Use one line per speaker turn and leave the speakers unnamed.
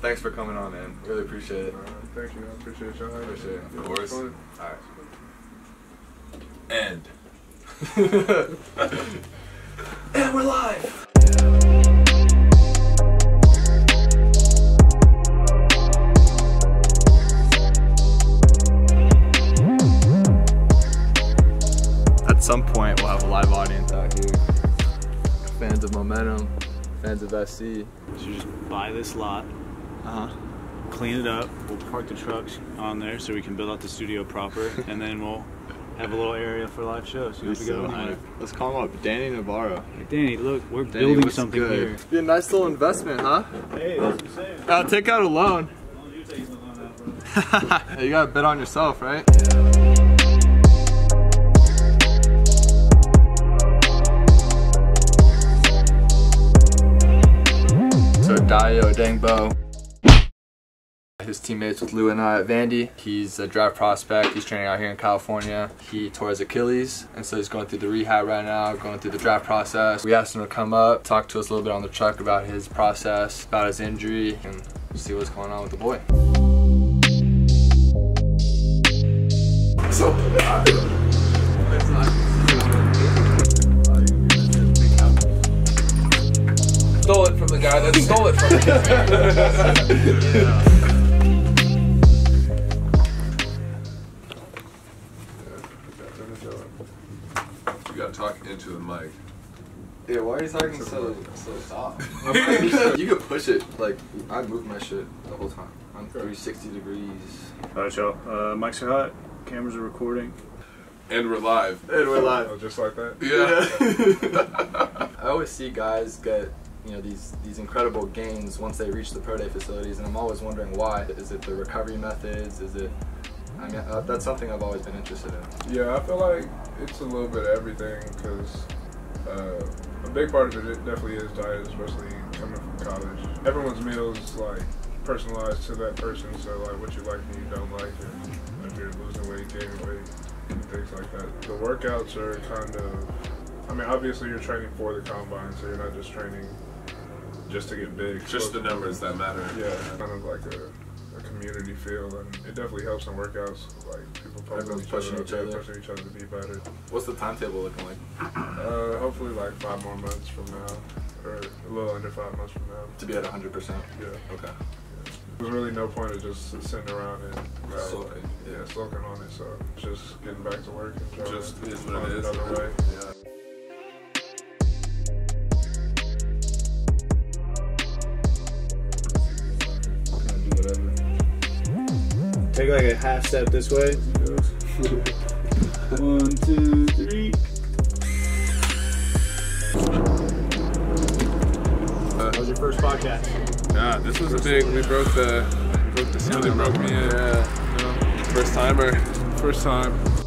Thanks for coming on, man. Really appreciate it.
Uh, thank you. I appreciate y'all. having me.
Appreciate it.
Yeah,
Of course. All right.
And
And we're live. At some point, we'll have a live audience out here. Fans of Momentum, fans of SC.
So just buy this lot,
Uh huh.
clean it up. We'll park the trucks on there so we can build out the studio proper, and then we'll have a little area for live shows. You have to go anywhere.
Let's call him up, Danny Navarro.
Hey, Danny, look, we're
Danny,
building
what's
something
good?
here.
Be a nice little investment, huh?
Hey, that's what I'm saying.
I'll take out a loan.
You're taking the loan out, bro.
you gotta bet on yourself, right? So Dayo Odeyingbo, his teammates with Lou and I at Vandy. He's a draft prospect. He's training out here in California. He tore his Achilles, and so he's going through the rehab right now, going through the draft process. We asked him to come up, talk to us a little bit on the truck about his process, about his injury, and see what's going on with the boy. So,
stole it from the guy that stole it from me. talk into the mic.
Yeah, why are you talking so so soft? you could push it. Like I move my shit the whole time. I'm 360 degrees.
All right, y'all. Uh, mics are hot. Cameras are recording.
And we're live.
And we're live.
Oh, just like that.
Yeah.
I always see guys get you know these these incredible gains once they reach the pro day facilities, and I'm always wondering why. Is it the recovery methods? Is it? I mean, uh, that's something I've always been interested in.
Yeah, I feel like it's a little bit of everything because uh, a big part of it definitely is diet, especially coming from college. Everyone's meals like personalized to that person, so like what you like and you don't like, and if you're losing weight, gaining weight, and things like that. The workouts are kind of, I mean, obviously you're training for the combine, so you're not just training just to get big.
Just the numbers that matter.
Yeah, kind of like a, a community feel, and it definitely helps in workouts. Like people pumping
Everyone's
each
pushing
other,
each other.
pushing each other to be better.
What's the timetable looking like?
Uh, hopefully, like five more months from now, or a little under five months from now.
To be at 100. percent
Yeah,
Okay.
there's really no point of just sitting around and uh,
Sulking.
yeah, sulking on it. So just getting back to work and trying
Just
to
is what it is.
another way.
Yeah.
Take like a half step this way. One, two, three. Uh, that was your first podcast.
Yeah, this was a big. We broke the broke the ceiling, broke me in.
Yeah.
You know, first timer. First time.